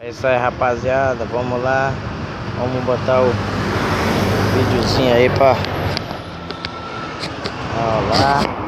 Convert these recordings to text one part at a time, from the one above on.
É isso aí rapaziada, vamos lá. Vamos botar o videozinho aí pra Olha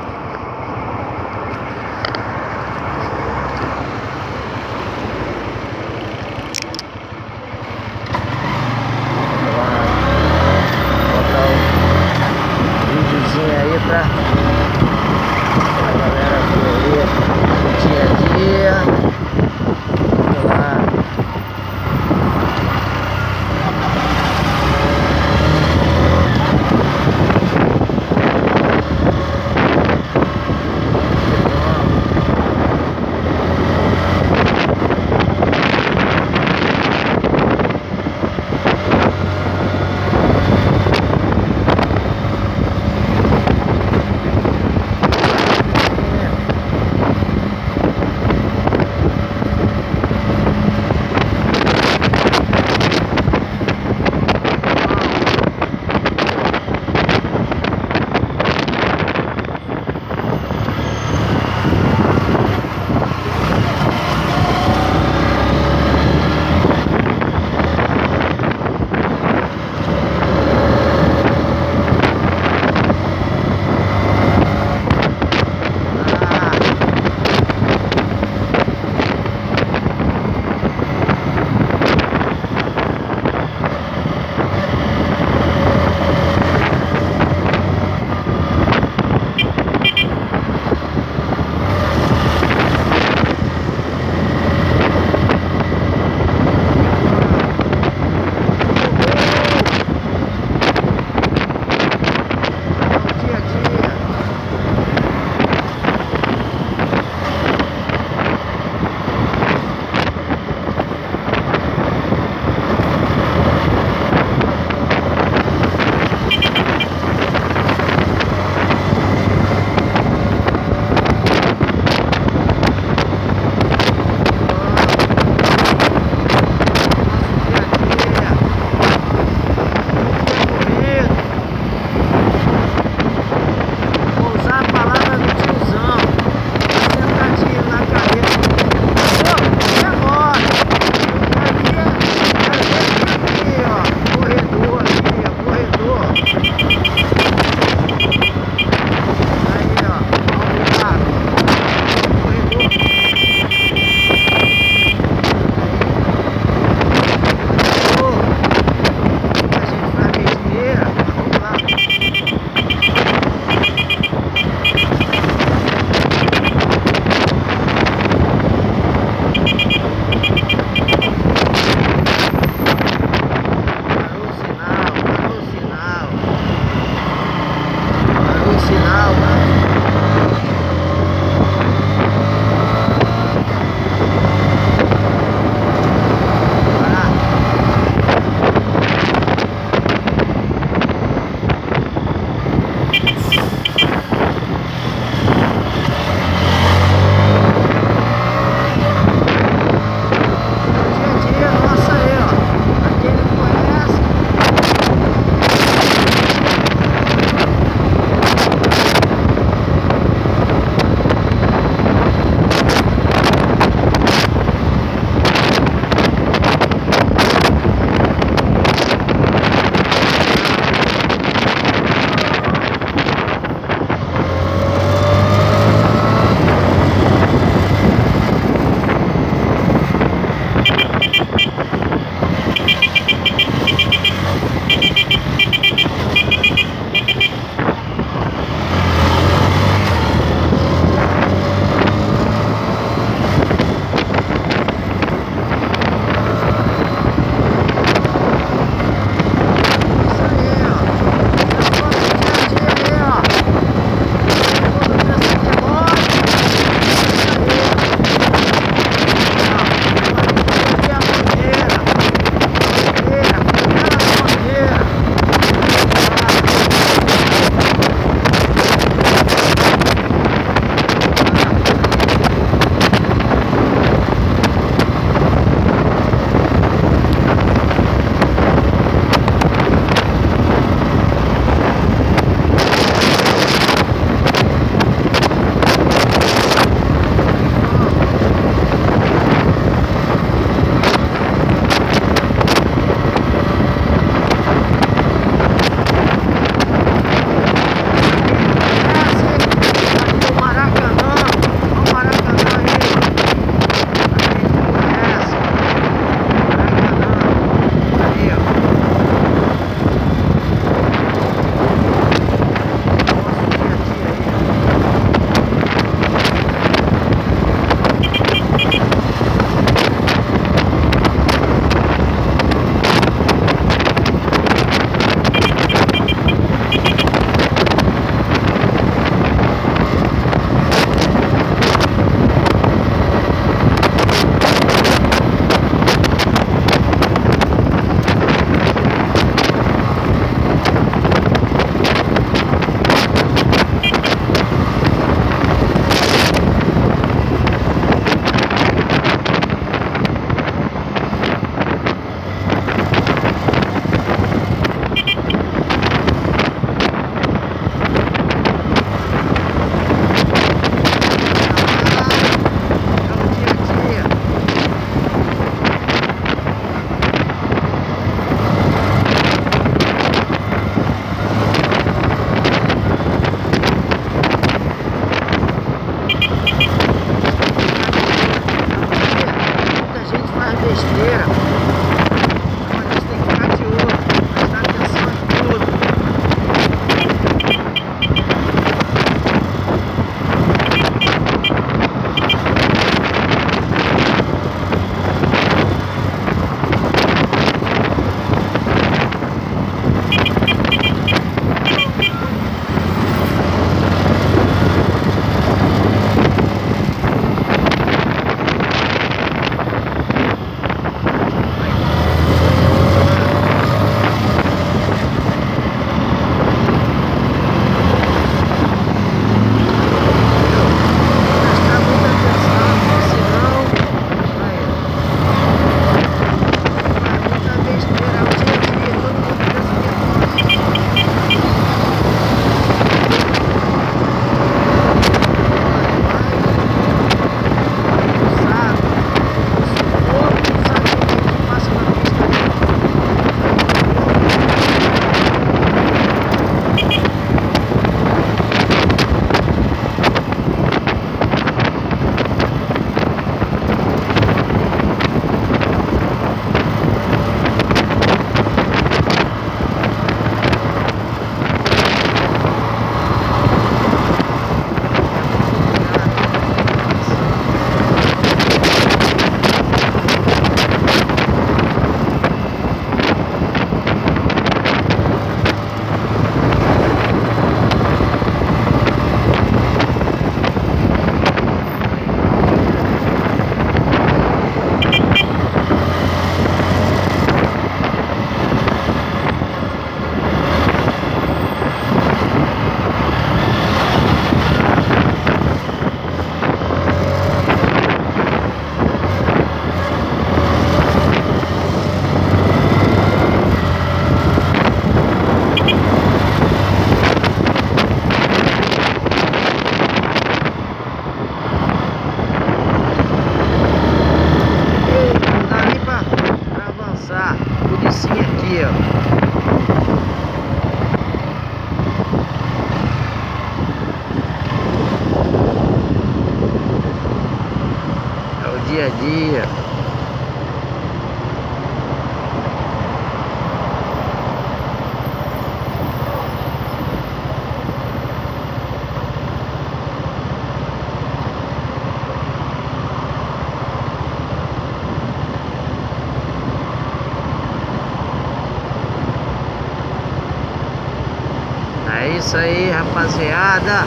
isso aí, rapaziada.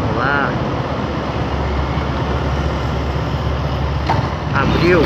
Vamos lá. Abriu.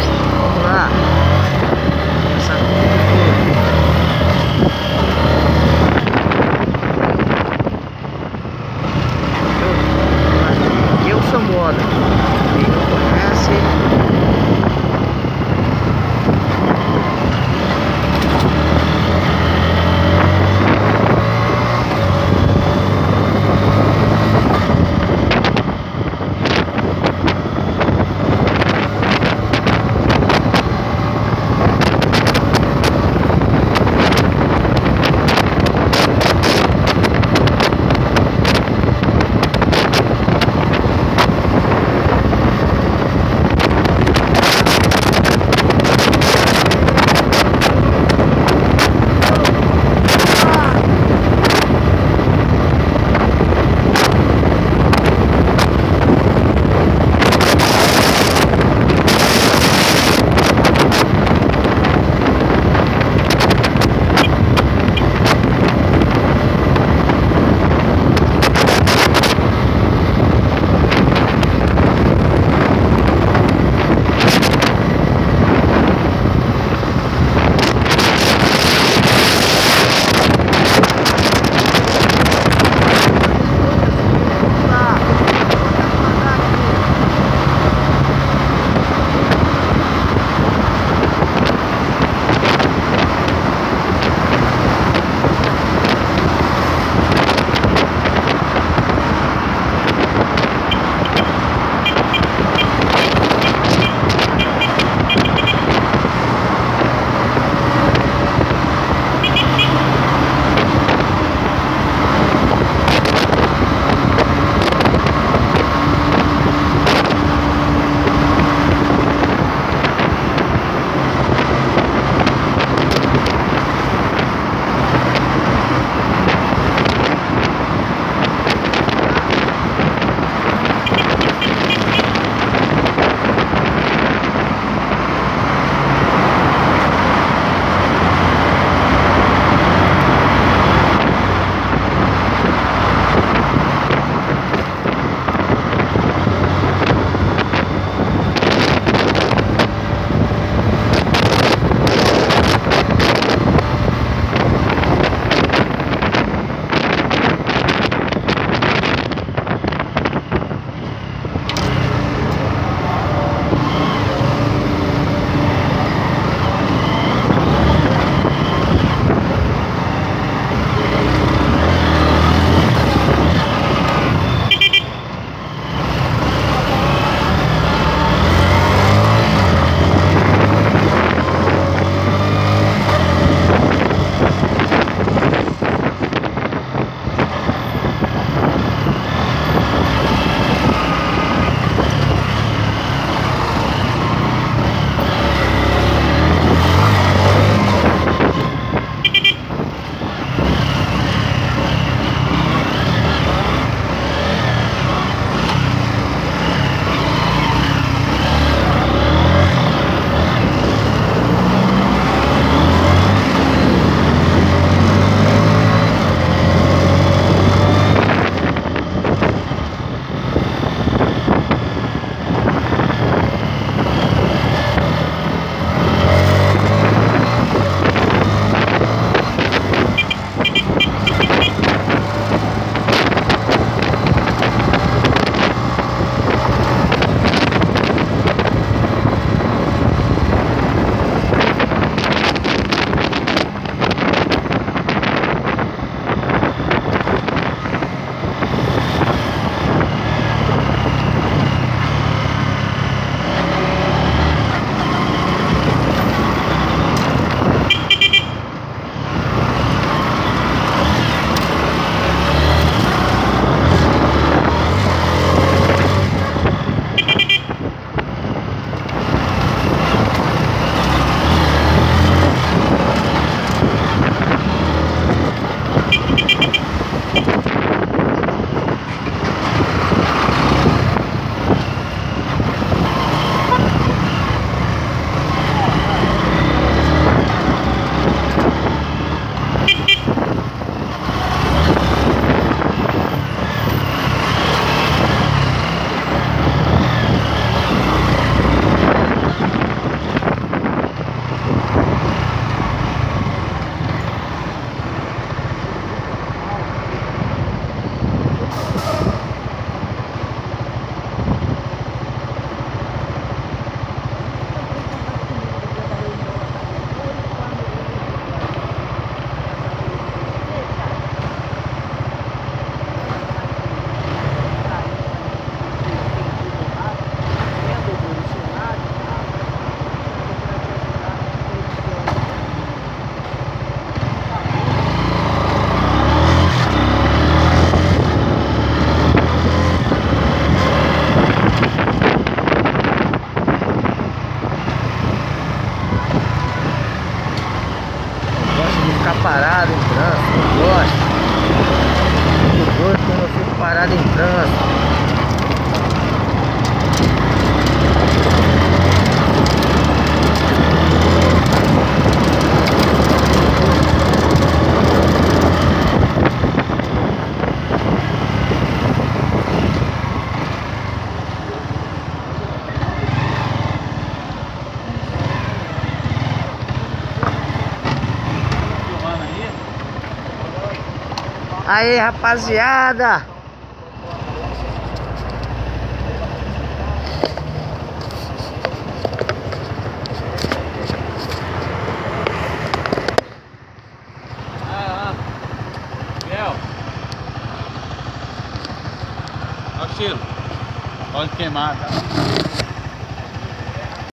Aí, rapaziada.